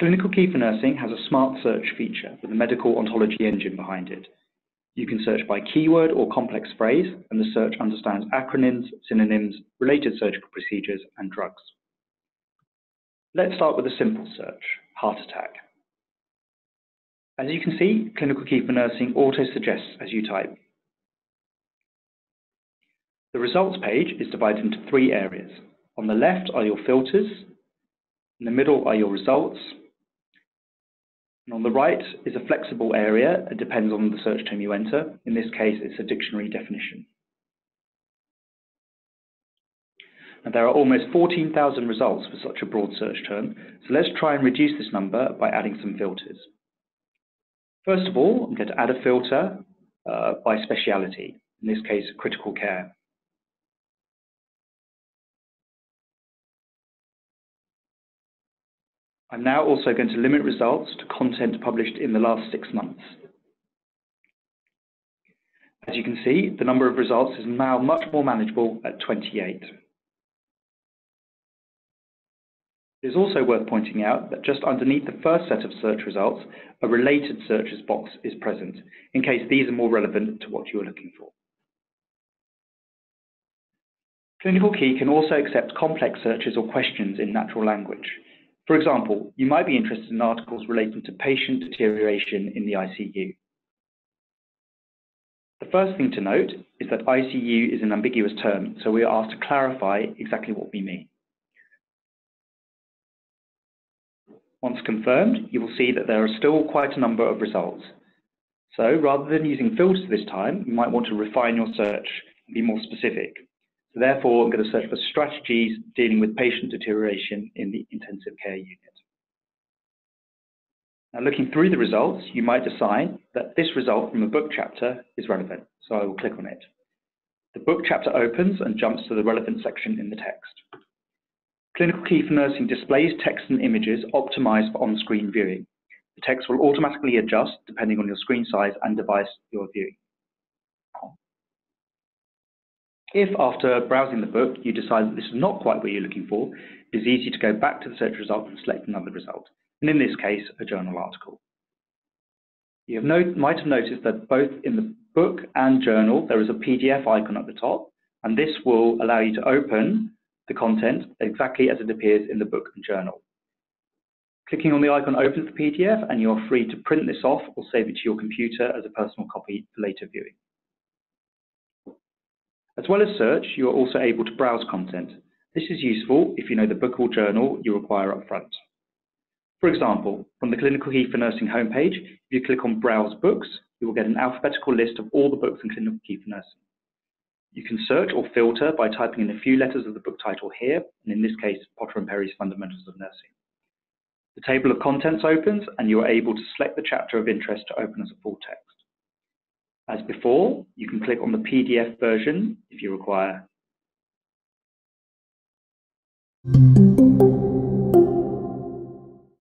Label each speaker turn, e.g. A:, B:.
A: ClinicalKey for Nursing has a smart search feature with a medical ontology engine behind it. You can search by keyword or complex phrase, and the search understands acronyms, synonyms, related surgical procedures, and drugs. Let's start with a simple search, heart attack. As you can see, ClinicalKey for Nursing auto-suggests as you type. The results page is divided into three areas. On the left are your filters, in the middle are your results, and on the right is a flexible area. It depends on the search term you enter. In this case, it's a dictionary definition. And there are almost 14,000 results for such a broad search term, so let's try and reduce this number by adding some filters. First of all, I'm going to add a filter uh, by speciality, in this case, critical care. I'm now also going to limit results to content published in the last six months. As you can see, the number of results is now much more manageable at 28. It is also worth pointing out that just underneath the first set of search results, a related searches box is present, in case these are more relevant to what you are looking for. ClinicalKey can also accept complex searches or questions in natural language. For example, you might be interested in articles relating to patient deterioration in the ICU. The first thing to note is that ICU is an ambiguous term, so we are asked to clarify exactly what we mean. Once confirmed, you will see that there are still quite a number of results. So rather than using filters this time, you might want to refine your search and be more specific. So therefore, I'm going to search for strategies dealing with patient deterioration in the intensive care unit. Now, looking through the results, you might decide that this result from a book chapter is relevant, so I will click on it. The book chapter opens and jumps to the relevant section in the text. ClinicalKey for Nursing displays text and images optimized for on-screen viewing. The text will automatically adjust depending on your screen size and device you're viewing. If after browsing the book you decide that this is not quite what you're looking for, it is easy to go back to the search result and select another result, and in this case, a journal article. You have might have noticed that both in the book and journal, there is a PDF icon at the top, and this will allow you to open the content exactly as it appears in the book and journal. Clicking on the icon opens the PDF, and you are free to print this off or save it to your computer as a personal copy for later viewing. As well as search, you are also able to browse content. This is useful if you know the book or journal you require up front. For example, from the ClinicalKey for Nursing homepage, if you click on Browse Books, you will get an alphabetical list of all the books in ClinicalKey for Nursing. You can search or filter by typing in a few letters of the book title here, and in this case, Potter and Perry's Fundamentals of Nursing. The table of contents opens, and you are able to select the chapter of interest to open as a full text. As before, you can click on the PDF version if you require.